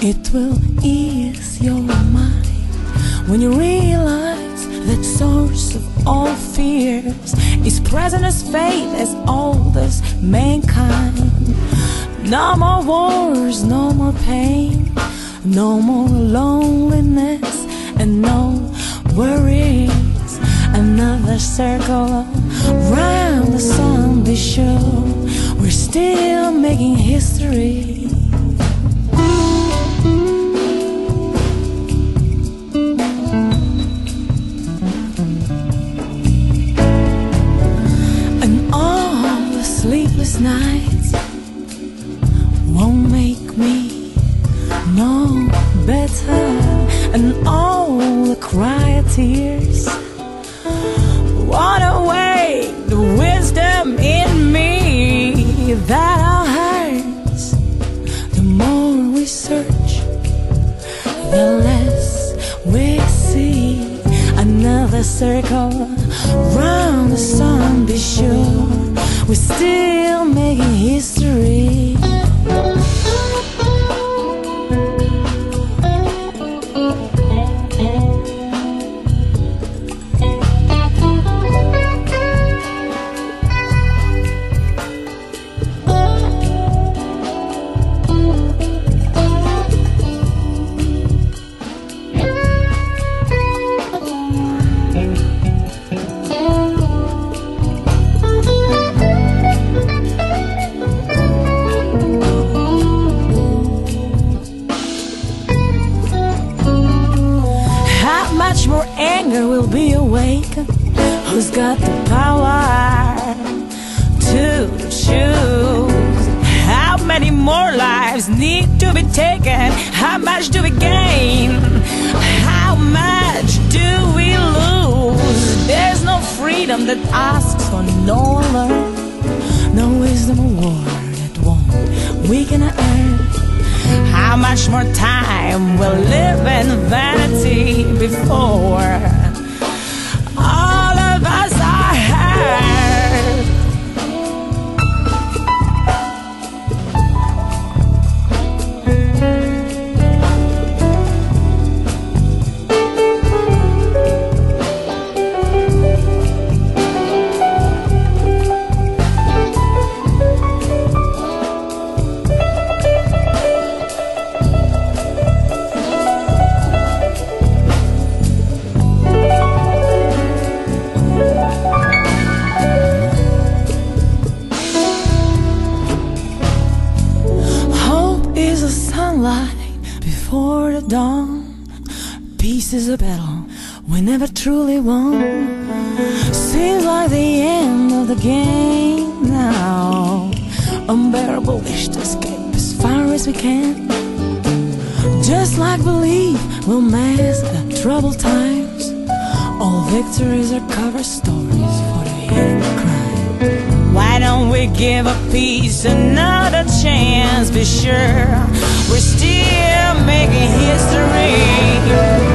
It will ease your mind when you realize that source of all fears is present as fate as old as mankind. No more wars, no more pain, no more loneliness, and no worries. Another circle around the sun, be sure we're still making history. Better. And all the quiet tears won't away the wisdom in me that our hearts, the more we search, the less we see. Another circle round the sun, be sure we're still Who's got the power to choose? How many more lives need to be taken? How much do we gain? How much do we lose? There's no freedom that asks for no alert, no wisdom or war that won't we can earn. How much more time we'll live in vanity Peace is a battle we never truly won. Seems like the end of the game now. Unbearable wish to escape as far as we can. Just like belief will mask the troubled times. All victories are cover stories for the hidden crime. Why don't we give a peace another chance? Be sure we're still making history.